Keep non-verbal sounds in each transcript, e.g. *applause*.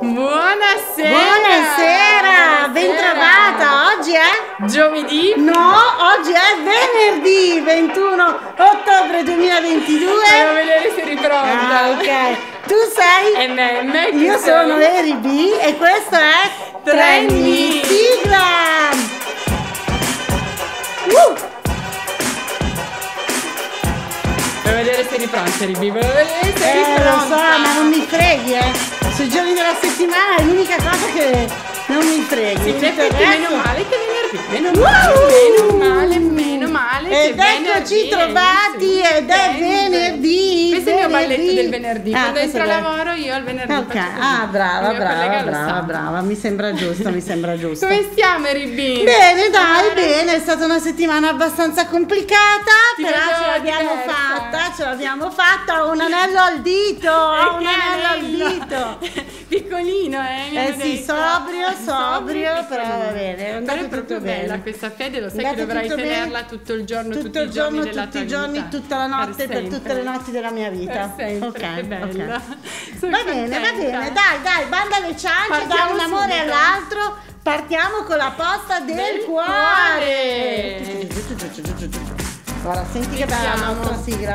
Buonasera! Buonasera, bentrovata. Oggi è? Giovedì? No, oggi è venerdì 21 ottobre 2022. Devo vedere se ripronta. Ah, ok. Tu sei? MM. Io sono Eri B e questo è Trendy. Sigla. Uh, Devo vedere se ripronta, Ribi. Devo vedere se eh, lo ripronta. so, ma non mi freghi, eh. Sui giorni della settimana è l'unica cosa che non mi freghi. Sì, in effetti meno male che. Meno eccoci trovati ed è venerdì. Questo è il mio balletto del venerdì. Ah, Quando entro lavoro io al venerdì Ok, ah brava, brava, brava, brava, mi sembra giusto, mi sembra giusto. Come stiamo, Ribi? Bene, dai, bene, è stata una settimana abbastanza complicata, però ce l'abbiamo fatta, ce l'abbiamo fatta, ho un anello al dito, *laughs* ho un anello al dito. *laughs* Piccolino, eh? Eh sì, sobrio, sobrio, però va bene, è Però è proprio bella questa fede, lo sai che dovrai tenerla tutto il giorno, tutto il i giorni giorno, tutti i giorni, vita. tutta la notte, per, sempre. tutte le notti della mia vita. Per sempre, Ok, che bella. ok. Sono Va bene, va bene, dai, dai, banda alle ciance da un amore subito. all'altro. Partiamo con la posta del, Del cuore. cuore. Guarda, senti che bella la nostra sigla.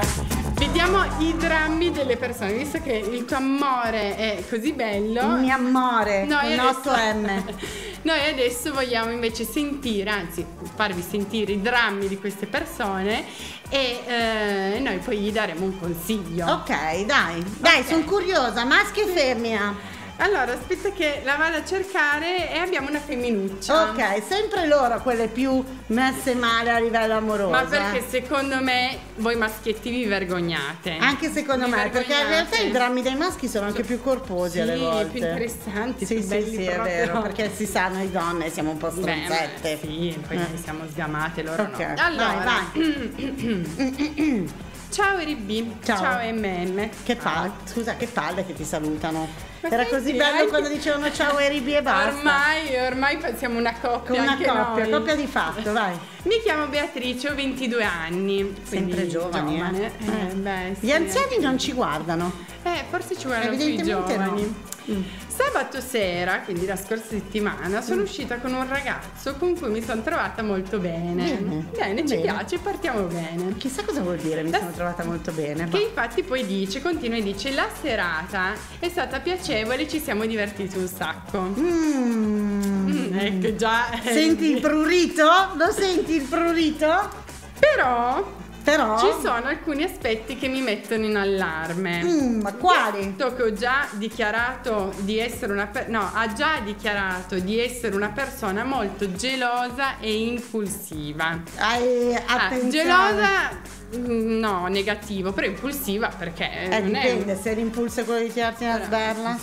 Vediamo i drammi delle persone, visto che il tuo amore è così bello. Il mio amore, Noi con adesso- 8M. *laughs* Noi adesso vogliamo invece sentire, anzi farvi sentire i drammi di queste persone e eh, noi poi gli daremo un consiglio. Ok, dai, dai, Ok. sono curiosa, maschio e femmina. Allora, aspetta che la vado a cercare e abbiamo una femminuccia. Ok, sempre loro quelle più messe male a livello amoroso. Ma perché secondo me voi maschietti vi vergognate. Anche secondo Vi me, perché in realtà i drammi dei maschi sono anche più corposi Sì, alle volte. più interessanti, Sì, più sì, belli sì, è proprio. vero, perché si sa, noi donne siamo un po' Beh, stronzette. sì, poi Eh. siamo sgamate, loro Ok, no. vai, Allora, vai. *clears throat* *clears throat* *clears throat* ciao Eribi, Ciao. ciao MM. Che palle, scusa, che palle che ti salutano. Ma Era così bello anche- quando dicevano ciao Eribi e basta. Ormai, ormai siamo una coppia. Una coppia, noi. coppia di fatto, vai. Mi chiamo Beatrice, ho 22 anni. Sempre giovani, eh. giovane. Eh. Eh, beh, sì, Gli anziani anche- non ci guardano. Eh, forse ci guardano più i Evidentemente no. Mm. Sabato sera, quindi la scorsa settimana, sono uscita con un ragazzo con cui mi sono trovata molto bene. Bene, ci bene. piace, partiamo bene. Chissà cosa vuol dire, mi Da- sono trovata molto bene. Che infatti poi dice, continua e dice, la serata è stata piacevole, ci siamo divertiti un sacco. Mm. Mm, ecco già. Senti il prurito? Lo senti il prurito? Però Però. ci sono alcuni aspetti che mi mettono in allarme. Mm, ma quali? Detto che ho già dichiarato di essere una per- no, ha già dichiarato di essere una persona molto gelosa e impulsiva. Hai Ah, attenzione. gelosa mm, no, negativo, però impulsiva perché Eh, dipende, è se l'impulso è quello di tirarti una sberla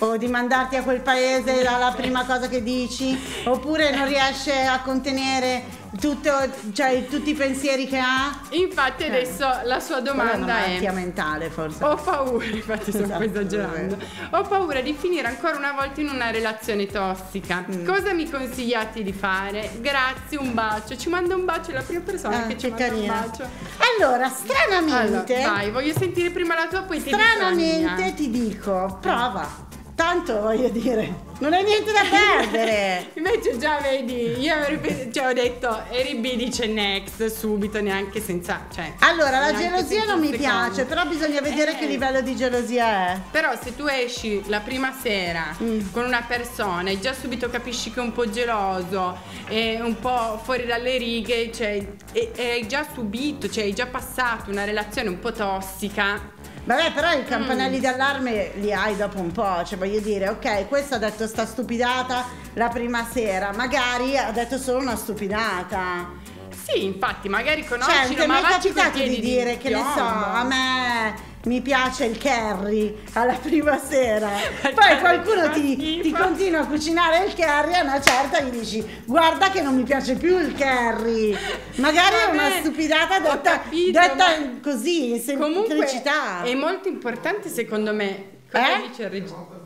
o di mandarti a quel paese dalla prima *laughs* cosa che dici oppure non riesce a contenere tutto- cioè, tutti i pensieri che ha. Infatti adesso la sua è una domanda è malattia mentale forse. Ho paura, infatti sto un *laughs* po' Esatto, esagerando. Ho paura di finire ancora una volta in una relazione tossica. Mm. Cosa mi consigliate di fare? Grazie, un bacio. Ci manda un bacio, la prima persona Ah, che ci manda carina. un bacio. Allora, Allora, stranamente, vai, voglio sentire prima la tua, poi ti stranamente ti dico, prova. Tanto voglio dire, non hai niente da perdere. *laughs* Invece già vedi, io avevo ripet- cioè, ho detto Eri B dice next subito, neanche senza... Cioè, Allora, la gelosia non mi piace, però bisogna vedere Eh. che livello di gelosia è. Però se tu esci la prima sera Mm. con una persona e già subito capisci che è un po' geloso, è un po' fuori dalle righe, cioè hai già subito, cioè hai già passato una relazione un po' tossica. Vabbè, però i Mm. campanelli d'allarme li hai dopo un po', cioè voglio dire, ok, questo ha detto sta stupidata la prima sera, magari ha detto solo una stupidata. Sì, infatti, magari Cioè, conosci, ti è ma mai vacci coi capitato di dire che ne so, a me mi piace il curry alla *laughs* prima sera, poi qualcuno ti, ti continua a cucinare il curry e a una certa gli dici guarda che non mi piace più il curry, magari è una Vabbè, stupidata detta, capito, detta così, in Comunque semplicità. è molto importante secondo me cosa Eh? dice il regista.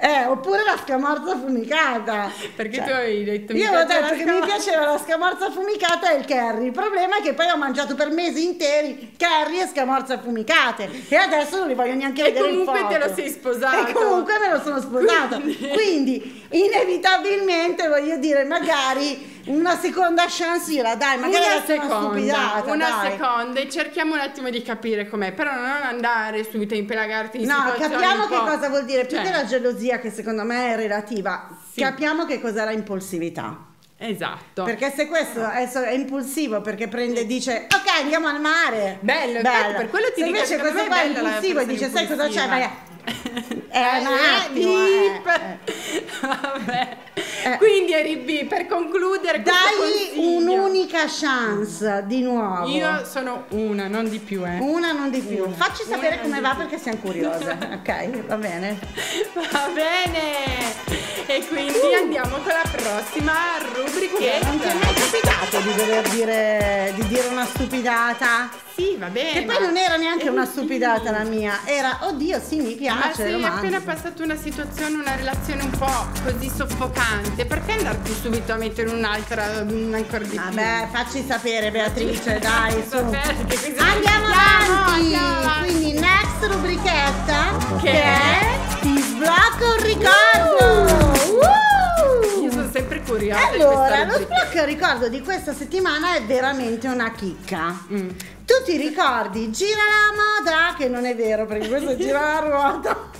Eh, oppure la scamorza affumicata. Perché Cioè, tu avevi detto Io mi avevo detto che mi scamorza. piaceva la scamorza affumicata e il curry. Il problema è che poi ho mangiato per mesi interi curry e scamorze affumicate. E adesso non li voglio neanche E vedere in comunque te foto. lo sei sposato. E comunque me lo sono sposato. Quindi- Quindi, inevitabilmente voglio dire, magari una seconda chance gliela dai. Magari una è una seconda, una dai. seconda e cerchiamo un attimo di capire com'è, però non andare subito a impelagarti in No, capiamo che cosa vuol dire. Più Cioè, della gelosia, che secondo me è relativa, Sì. capiamo che cos'è la impulsività. Esatto. Perché se questo è, è impulsivo perché prende e dice ok andiamo al mare Bello, infatti, per quello ti se dico, invece questo qua è è la impulsivo e dice sai cosa c'è impulsiva." vai *laughs* è un attimo eh, eh. Vabbè. Eh. Quindi Eri B, per concludere consiglio. un'unica chance di nuovo Io sono una, non di più, eh. una non di più Una. facci sapere Una come va più. perché siamo curiose *laughs* ok va bene Va bene. E quindi andiamo con la prossima rubrichetta. non ti è mai capitato di dover dire di dire una stupidata Sì, va bene. che poi ma- non era neanche una un *laughs* stupidata la mia era oddio sì mi Ma piace sei romantico. appena passato una situazione, una relazione un po' così soffocante, perché andarti subito a mettere un'altra, ancora di più? Vabbè, facci sapere Beatrice, dai, *laughs* su. sapere Andiamo avanti. avanti. Quindi next rubrichetta Che è? Ti sblocco un ricordo. Uh! Io sono sempre curiosa Allora, lo sblocco ricordo di questa settimana è veramente una chicca. Mm. Tu ti ricordi Gira la moda? Che non è vero perché questo gira la *laughs* ruota.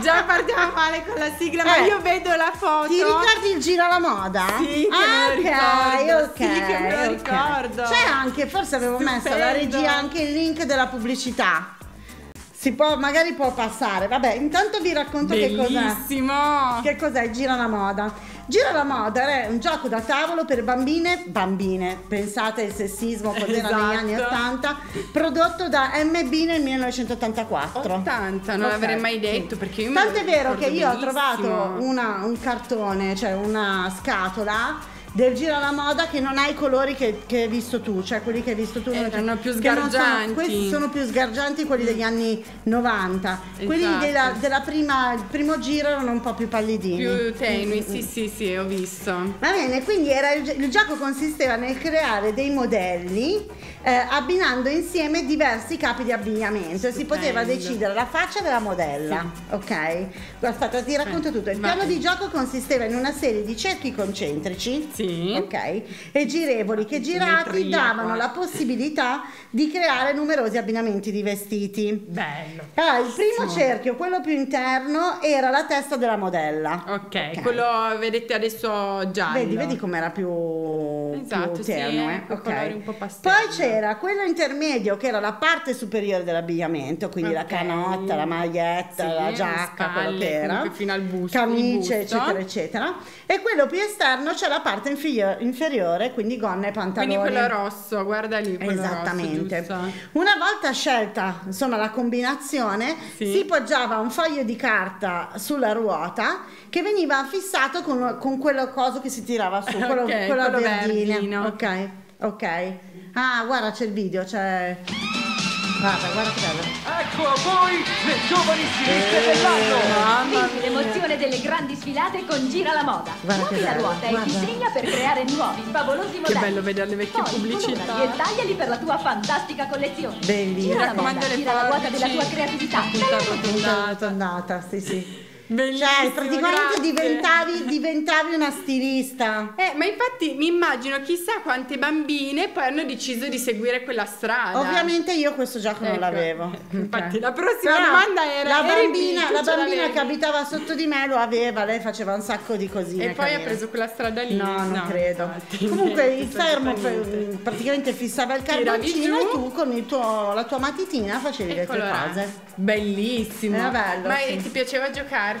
Già partiamo male con la sigla, ma Eh. io vedo la foto. Ti ricordi il Gira la moda? Sì, che ah, me lo ricordo, ok, sì, che me lo ok. ricordo. C'è anche, forse avevo messo alla Stupendo. regia anche il link della pubblicità. Si può, magari può passare. Vabbè, intanto vi racconto che cos'è. Bellissimo. Che cos'è Gira la moda? Gira la moda è un gioco da tavolo per bambine, bambine, pensate al sessismo quando era negli anni Esatto. 80, prodotto da MB nel 1984. 80, non l'avrei mai sì. detto perché io me Tanto è lo vero che io ho benissimo. trovato una- un cartone, cioè una scatola del Gira la moda che non ha i colori che, che hai visto tu, cioè quelli che hai visto tu. Erano più che non sono- sgargianti. questi sono più sgargianti quelli degli anni 90. Quelli Esatto. della, della prima, il primo giro erano un po' più pallidini. più tenui, sì, sì, sì, ho visto. Va bene, quindi era il, gi- il gioco consisteva nel creare dei modelli eh, abbinando insieme diversi capi di abbigliamento e si poteva decidere la faccia della modella, ok? Aspetta, ti racconto tutto. Il piano di gioco consisteva in una serie di cerchi concentrici, Sì. Ok? E girevoli che girati davano qua. la possibilità di creare numerosi abbinamenti di vestiti. Bello. Allora, il primo Sì. cerchio, quello più interno, era la testa della modella. Ok, quello vedete adesso giallo. Vedi, vedi com'era più, Esatto, più sì, tenue, ecco, ok. colori un po' pastello. Poi c'era quello intermedio che era la parte superiore dell'abbigliamento, quindi la Ok. canotta, la maglietta, Sì, la giacca, quello spalle, che era, fino al busto, camicie, il busto. eccetera, eccetera. E quello più esterno c'è la parte inferiore, quindi gonne e pantaloni. Quindi quello rosso, guarda lì, Esattamente. rosso? Una volta scelta insomma la combinazione, Sì. si poggiava un foglio di carta sulla ruota che veniva fissato con, con quello coso che si tirava su, quello, *laughs* Ok, quello verdino. Ok, ok. Ah, guarda, c'è il video, c'è. Guarda, guarda che bello. Ecco a voi le giovani stiliste Eh, dell'anno! Mamma Vivi l'emozione delle grandi sfilate con Gira la Moda. Guarda che Muovi la ruota e disegna per creare nuovi, favolosi modelli. bello vedere le vecchie Poi, pubblicità. E tagliali per la tua fantastica collezione. Bellissimo. Gira la raccomando moda, gira la ruota della tua creatività. Tutta arrotondata. andata, sì, sì. Bellissimo, Cioè, praticamente diventavi, diventavi una stilista. Eh, ma infatti mi immagino chissà quante bambine poi hanno deciso di seguire quella strada. Ovviamente io questo gioco non Ecco. l'avevo. *laughs* Infatti, Ok. la prossima Però domanda era, La bambina, la bambina che abitava sotto di me lo aveva, lei faceva un sacco di cosine. E poi ha carine. preso quella strada lì. No, non credo. infatti, Comunque niente, il fermo praticamente fissava il carboncino e tu con il tuo- la tua matitina facevi le Eccolo tue là. cose. Bellissimo. Era bello, Ma sì. ti piaceva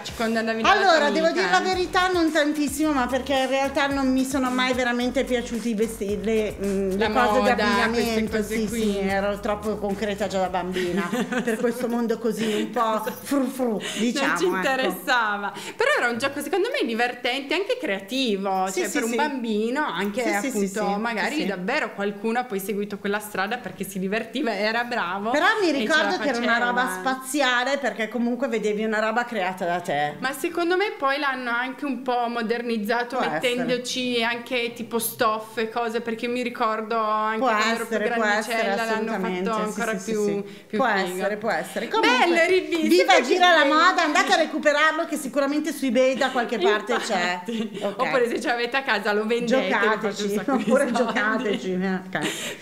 giocarci quando andavi Allora, devo dire la verità, non tantissimo, ma perché in realtà non mi sono mai veramente piaciuti i vestiti, le, mm, le cose moda, di abbigliamento. queste cose Sì, qui. sì, ero troppo concreta già da bambina per questo mondo così un po' frufru, diciamo. non ci ecco. interessava. Però era un gioco secondo me divertente, anche creativo. Sì, cioè, sì, per un sì. bambino, anche appunto, magari davvero qualcuno ha poi seguito quella strada perché si divertiva, era bravo. Però mi e ricordo che era una roba spaziale perché comunque vedevi una roba creata da te. Te. Ma secondo me poi l'hanno anche un po' modernizzato Può mettendoci anche tipo stoffe, cose, perché mi ricordo anche Può quando ero più essere, essere grandicella l'hanno fatto sì, ancora sì, sì, più, sì. più Può figo. essere, può essere. Comunque, Belle riviste, Viva Gira la moda, andate a recuperarlo che sicuramente su eBay da qualche *laughs* parte c'è. Infatti. Ok. Oppure se ce l'avete a casa lo vendete. Giocateci, oppure giocateci. eh, *laughs* ok.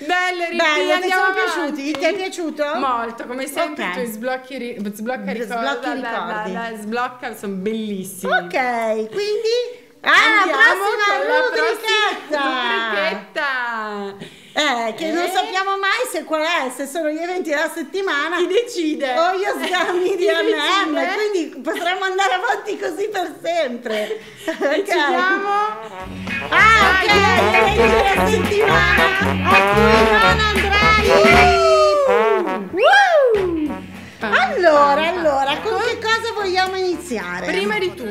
Belle riviste, Bello, ti sono piaciuti? Ti è piaciuto? Molto, come sempre Ok. tu sblocchi, ri- sblocca ricordi, Sblocchi la- la- ricordi. la- la- sblocca, sono bellissimi. Ok, quindi ah, Andiamo prossima con la rubrichetta. rubrichetta. Eh, che non Eh? sappiamo mai se qual è, se sono gli eventi della settimana Chi decide? o gli sgami *laughs* di MM, quindi potremmo andare avanti così per sempre. *laughs* Decidiamo. Ah, ok, gli eventi della settimana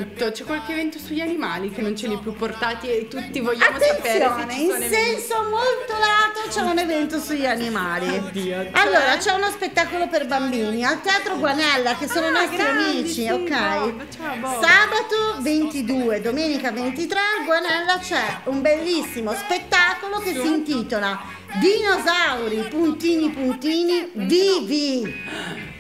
tutto, c'è qualche evento sugli animali che non ce li più portati e tutti vogliamo sapere Attenzione, se ci in senso molto lato c'è un evento sugli animali. Oddio? Allora, c'è uno spettacolo per bambini al Teatro Guanella, che sono Ah, i nostri grandi, amici, sì, ok? Bob, ciao, Bob. Sabato 22, domenica 23 al Guanella c'è un bellissimo spettacolo che si intitola Dinosauri puntini puntini vivi.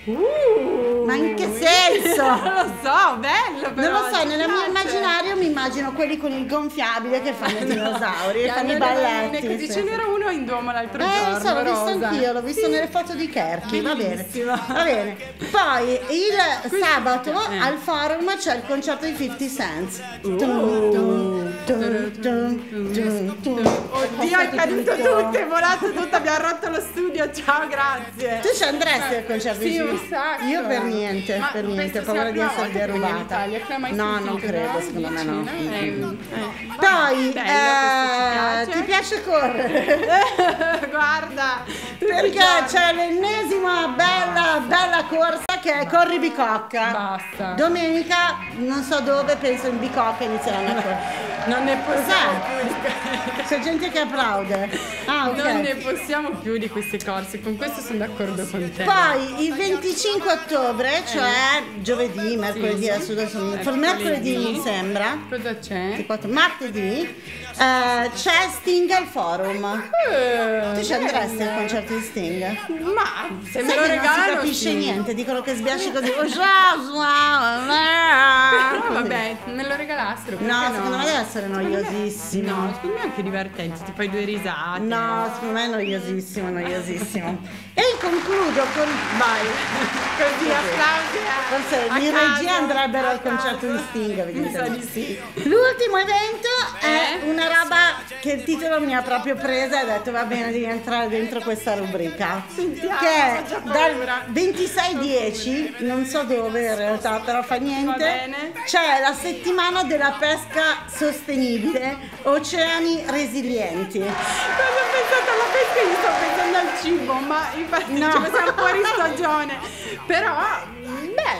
Uh, in che senso? *laughs* non lo so, bello però. Non lo so, nel mio immaginario mi immagino quelli con il gonfiabile che fanno i dinosauri e Che fanno i balletti. Così sì. ce n'era uno in Duomo l'altro Eh, giorno. lo so, l'ho visto rosa. anch'io, l'ho visto Sì. nelle foto di Kerchi, va bene. Va bene. Poi il sabato eh. al forum c'è il concerto di 50 Cent. Uh. Oddio, è caduto tutto, è volato tutto, abbiamo rotto lo studio. Ciao, grazie. Tu ci andresti al concerto Sì, un 50? sacco. Io per niente, Ma per niente, ho paura di essere derubata. Mai No, non credo, secondo me no. Eh, eh. Poi eh, ti piace correre? *laughs* Guarda, Perché c'è l'ennesima bella, bella corsa che è Corri Bicocca. Basta. Domenica, non so dove, penso in Bicocca inizieranno a correre. *laughs* Non ne possiamo più di C'è gente che applaude. Ah, ok. Non ne possiamo più di queste corse, con questo sono d'accordo con te. Poi il 25 ottobre, cioè giovedì, mercoledì, Sì. adesso adesso Mercoledì. mi sembra. Cosa c'è? 24 martedì eh, c'è Sting al forum. Tu ci andresti al concerto di Sting? Ma se Sai me lo che regalano non si capisce sì. niente, dicono che sbiasci così. Però vabbè, me lo regalassero. No, no, secondo me deve essere noiosissimo. No, secondo me è anche divertente, ti fai due risate. No, secondo me è noiosissimo, noiosissimo. E concludo con... Vai, così applausi. Forse in regia andrebbero al concerto di Sting, Mi sa di sì. L'ultimo evento è Eh? Una roba che il titolo mi ha proprio presa e ho detto va bene devi entrare dentro questa rubrica Sentiamo, che è dal paura. 26-10 non so dove in realtà però fa niente c'è la settimana della pesca sostenibile oceani resilienti Quando ho pensato alla pesca io sto pensando al cibo, ma infatti No. diciamo, siamo fuori stagione. Però,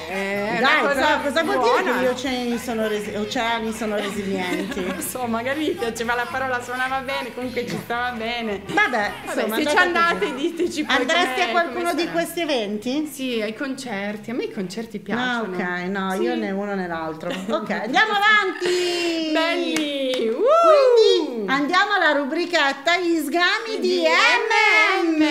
beh, è dai cosa cosa vuol dire che buona. gli oceani sono, resi- oceani sono resilienti Non so, magari gli piaceva la parola, suonava bene, comunque ci stava bene. vabbè, Vabbè, insomma, se ci andate così. diteci poi andresti a qualcuno di sarà. questi eventi? Sì, ai concerti, a me i concerti Ah, piacciono. ok, no, Sì. io né uno né l'altro. *laughs* Ok, andiamo avanti! Belli! Uh! Quindi andiamo alla rubrichetta Gli sgami di MM.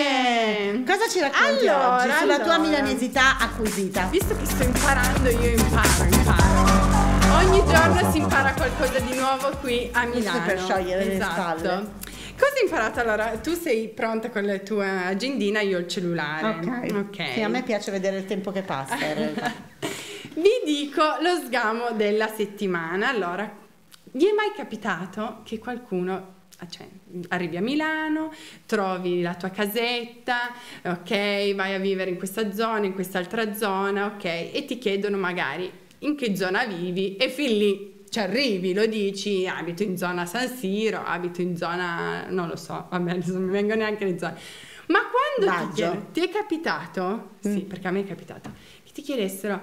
Cosa ci racconti Allora, oggi sulla tua allora. milanesità acquisita? Visto che sto imparando, io imparo, imparo. Ogni giorno si impara qualcosa di nuovo qui a Milano. per sciogliere le esatto. spalle. Cosa hai imparato allora? Tu sei pronta con la tua agendina, io ho il cellulare. Ok. Ok. Sì, a me piace vedere il tempo che passa in realtà. *laughs* Vi dico lo sgamo della settimana. Allora, vi è mai capitato che qualcuno cioè, arrivi a Milano, trovi la tua casetta, ok, vai a vivere in questa zona, in quest'altra zona, ok, e ti chiedono magari in che zona vivi e fin lì ci arrivi, lo dici, abito in zona San Siro, abito in zona, non lo so, vabbè, non mi vengono neanche le zone. Ma quando ti, chiedono- ti è capitato, sì, perché a me è capitato, che ti chiedessero,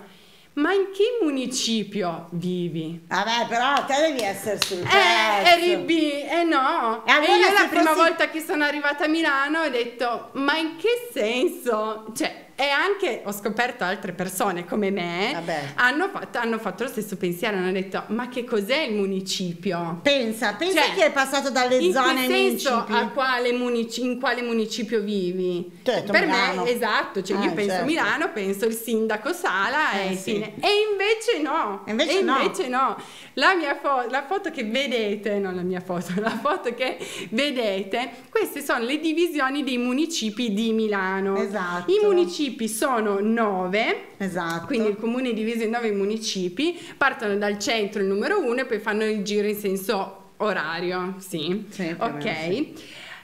ma in che municipio vivi? Vabbè, però te devi essere sul Eh, pezzo. eri B, eh no. E allora e io la prima fossi- volta che sono arrivata a Milano ho detto, ma in che senso? Cioè, e anche ho scoperto altre persone come me hanno fatto, hanno fatto lo stesso pensiero, hanno detto ma che cos'è il municipio? Pensa, pensa Cioè, chi è passato dalle in zone che a quale munici- in quale municipio vivi? Certo, per Milano. me esatto, cioè io Eh, penso certo. Milano, penso il sindaco Sala Eh, e sì. E invece no. E invece no. invece no. La mia fo- la foto che vedete, non la mia foto, *laughs* la foto che vedete, queste sono le divisioni dei municipi di Milano. Esatto. I municipi sono nove. Esatto. Quindi il comune è diviso in nove municipi, partono dal centro il numero uno e poi fanno il giro in senso orario. Sì, Sì, ok. meno,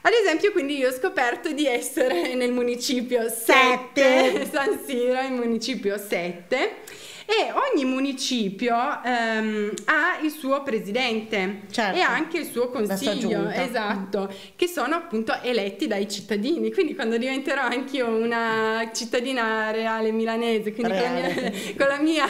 Ad esempio, quindi io ho scoperto di essere nel municipio Sette. 7, *laughs* San Siro, il municipio 7. E ogni municipio ehm, ha il suo presidente Certo. e anche il suo La consiglio, esatto, che sono appunto eletti dai cittadini. Quindi quando diventerò anch'io una cittadina reale milanese, quindi con la, mia, Reale. *laughs* con, la mia,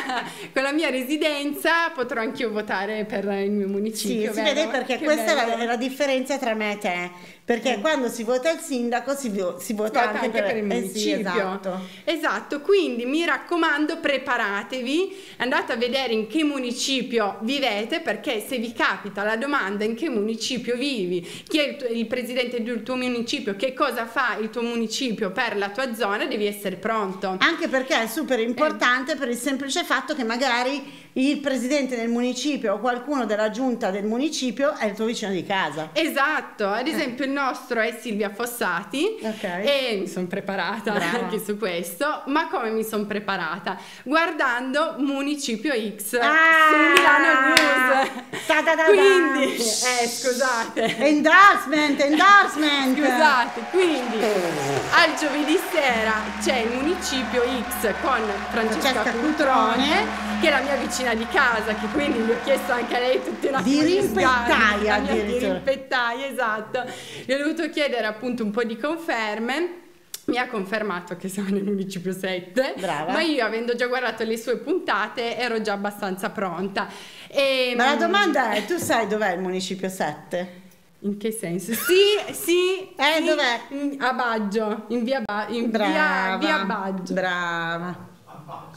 con la mia residenza potrò anch'io votare per il mio Sì, municipio. si vero? vede perché Che questa è la, bello. è la differenza tra me e te. Perché Mm. quando si vota il sindaco si, si vota Vota anche, per, il eh municipio. sì, esatto. Esatto, quindi mi raccomando, preparatevi, andate a vedere in che municipio vivete, perché se vi capita la domanda in che municipio vivi, chi è il, tuo- il presidente del tuo municipio, che cosa fa il tuo municipio per la tua zona, devi essere pronto. Anche perché è super Eh. importante per il semplice fatto che magari il presidente del municipio o qualcuno della giunta del municipio è il tuo vicino di casa. Esatto, ad esempio il nostro è Silvia Fossati Ok. e mi sono preparata Brava. anche su questo, ma come mi sono preparata? Guardando Municipio X Ah! su Milano News. Ta ta ta. Quindi, eh scusate. Endorsement, endorsement. Scusate, quindi al giovedì sera c'è il Municipio X con Francesca Francesca Cutrone. Che è la mia vicina di casa, che quindi gli ho chiesto anche a lei tutti una Di rimpettaia di rimpettaia, esatto. Gli ho dovuto chiedere appunto un po' di conferme. Mi ha confermato che siamo nel municipio 7, Brava. ma io avendo già guardato le sue puntate ero già abbastanza pronta. E, Ma la domanda è, tu sai dov'è il municipio 7? in che senso? Sì, sì. Eh, sì, dov'è? a Baggio, in via, ba- in via, Brava. via Baggio. Brava.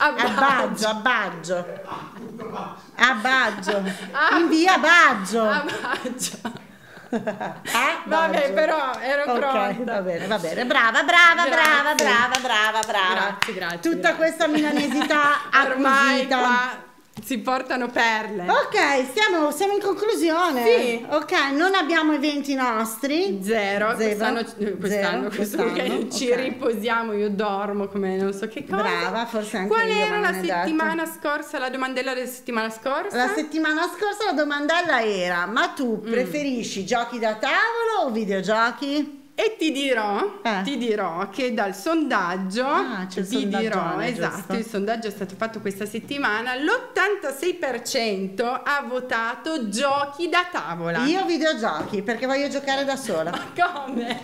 A A Baggio, a Baggio. A Baggio. Ah. In via Baggio. A Baggio. A *laughs* Vabbè, Baggio. però ero Ok, pronta. Va bene, va bene. Brava, brava, brava, brava, brava, brava. Grazie, grazie. Tutta grazie. questa milanesità *laughs* Ormai acquisita. qua si portano perle. Ok, stiamo, siamo in conclusione. Sì. Ok, non abbiamo eventi nostri. Zero, Zero. quest'anno, quest'anno, Zero, quest'anno, weekend ci riposiamo, io dormo come non so che cosa. Brava, forse anche Qual era la è detto. settimana scorsa, la domandella della settimana scorsa? La settimana scorsa la domandella era: ma tu Mm. preferisci giochi da tavolo o videogiochi? E ti dirò, Eh. ti dirò che dal sondaggio, Ah, c'è il ti dirò, esatto, giusto? il sondaggio è stato fatto questa settimana, l'86% ha votato giochi da tavola. Io videogiochi perché voglio giocare da sola. Come?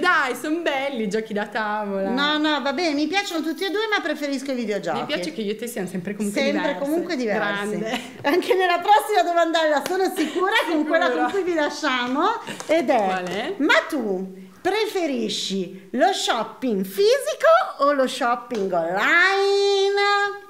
Dai, sono belli i giochi da tavola. No, no, va bene, mi piacciono tutti e due, ma preferisco i videogiochi. Mi piace che io e te siamo sempre comunque Sempre diverse. comunque diversi. Grande. Anche nella prossima domandella sono sicura con quella con cui vi lasciamo ed è, Qual è? ma tu preferisci lo shopping fisico o lo shopping online?